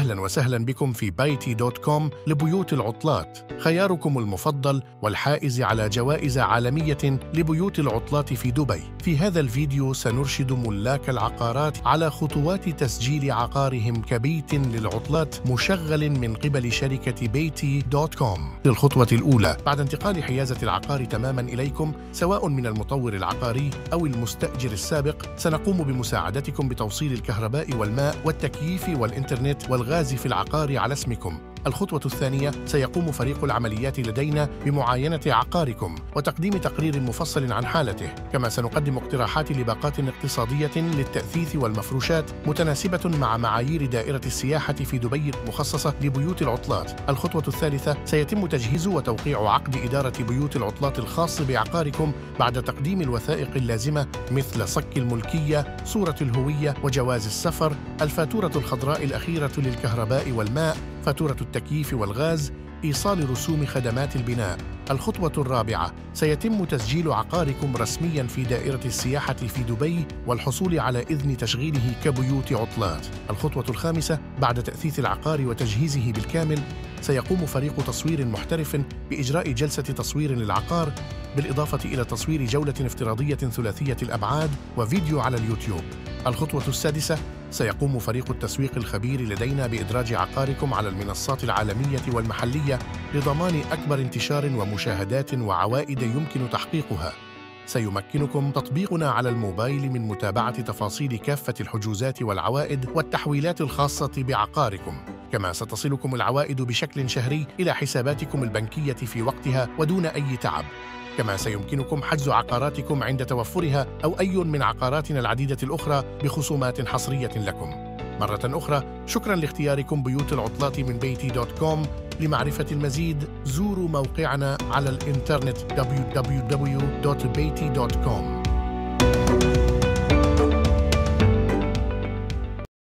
أهلا وسهلا بكم في بيتي dot com لبيوت العطلات. خياركم المفضل والحائز على جوائز عالمية لبيوت العطلات في دبي. في هذا الفيديو سنرشد ملاك العقارات على خطوات تسجيل عقارهم كبيت للعطلات مشغل من قبل شركة بيتي dot com. للخطوة الأولى بعد انتقال حيازة العقار تماما إليكم سواء من المطور العقاري أو المستأجر السابق سنقوم بمساعدتكم بتوصيل الكهرباء والماء والتكييف والإنترنت والغاز في العقار على اسمكم. الخطوة الثانية سيقوم فريق العمليات لدينا بمعاينة عقاركم وتقديم تقرير مفصل عن حالته، كما سنقدم اقتراحات لباقات اقتصادية للتأثيث والمفروشات متناسبة مع معايير دائرة السياحة في دبي المخصصة لبيوت العطلات. الخطوة الثالثة سيتم تجهيز وتوقيع عقد إدارة بيوت العطلات الخاص بعقاركم بعد تقديم الوثائق اللازمة مثل صك الملكية، صورة الهوية وجواز السفر، الفاتورة الخضراء الأخيرة للكهرباء والماء، فاتورة التكييف والغاز إيصال رسوم خدمات البناء. الخطوة الرابعة سيتم تسجيل عقاركم رسميا في دائرة السياحة في دبي والحصول على إذن تشغيله كبيوت عطلات. الخطوة الخامسة بعد تأثيث العقار وتجهيزه بالكامل سيقوم فريق تصوير محترف بإجراء جلسة تصوير للعقار بالإضافة إلى تصوير جولة افتراضية ثلاثية الأبعاد وفيديو على اليوتيوب. الخطوة السادسة سيقوم فريق التسويق الخبير لدينا بإدراج عقاركم على المنصات العالمية والمحلية لضمان أكبر انتشار ومشاهدات وعوائد يمكن تحقيقها. سيمكنكم تطبيقنا على الموبايل من متابعة تفاصيل كافة الحجوزات والعوائد والتحويلات الخاصة بعقاركم. كما ستصلكم العوائد بشكل شهري إلى حساباتكم البنكية في وقتها ودون أي تعب. كما سيمكنكم حجز عقاراتكم عند توفرها أو أي من عقاراتنا العديدة الأخرى بخصومات حصرية لكم. مرة أخرى شكرا لاختياركم بيوت العطلات من بيتي دوت كوم. لمعرفة المزيد زوروا موقعنا على الإنترنت www.beity.com